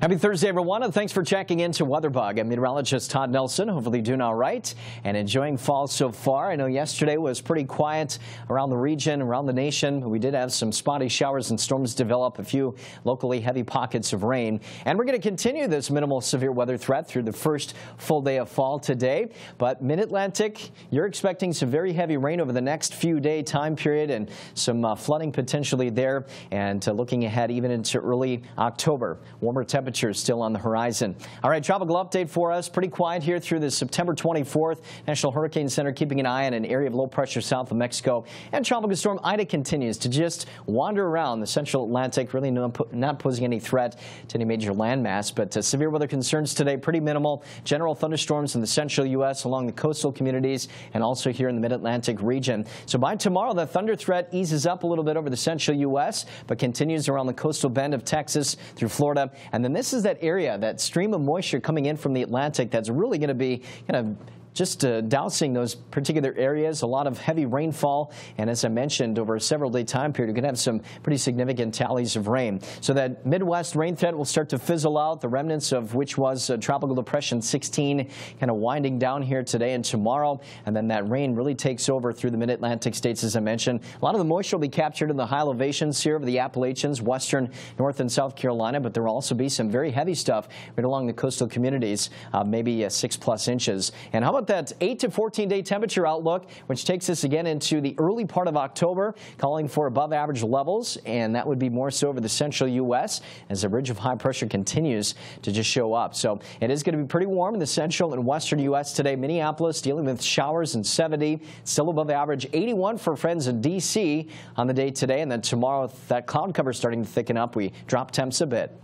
Happy Thursday, everyone, and thanks for checking into WeatherBug. I'm meteorologist Todd Nelson. Hopefully doing all right and enjoying fall so far. I know yesterday was pretty quiet around the region, around the nation. We did have some spotty showers and storms develop, a few locally heavy pockets of rain. And we're going to continue this minimal severe weather threat through the first full day of fall today. But Mid-Atlantic, you're expecting some very heavy rain over the next few day time period and some uh, flooding potentially there. And uh, looking ahead even into early October. Warmer temperatures temperatures still on the horizon. All right, tropical update for us. Pretty quiet here through the September 24th. National Hurricane Center keeping an eye on an area of low pressure south of Mexico. And tropical storm Ida continues to just wander around the central Atlantic, really not posing any threat to any major landmass. But uh, severe weather concerns today, pretty minimal. General thunderstorms in the central U.S. along the coastal communities and also here in the mid-Atlantic region. So by tomorrow, the thunder threat eases up a little bit over the central U.S., but continues around the coastal bend of Texas through Florida. And then this is that area, that stream of moisture coming in from the Atlantic that's really going to be kind of just uh, dousing those particular areas. A lot of heavy rainfall, and as I mentioned, over a several day time period, you can have some pretty significant tallies of rain. So that Midwest rain threat will start to fizzle out, the remnants of which was uh, Tropical Depression 16 kind of winding down here today and tomorrow, and then that rain really takes over through the mid-Atlantic states, as I mentioned. A lot of the moisture will be captured in the high elevations here of the Appalachians, western North and South Carolina, but there will also be some very heavy stuff right along the coastal communities, uh, maybe uh, six plus inches. And how about that 8 to 14 day temperature outlook, which takes us again into the early part of October, calling for above average levels, and that would be more so over the central U.S. as the ridge of high pressure continues to just show up. So it is going to be pretty warm in the central and western U.S. today. Minneapolis dealing with showers and 70, still above average 81 for friends in D.C. on the day today, and then tomorrow that cloud cover starting to thicken up. We drop temps a bit.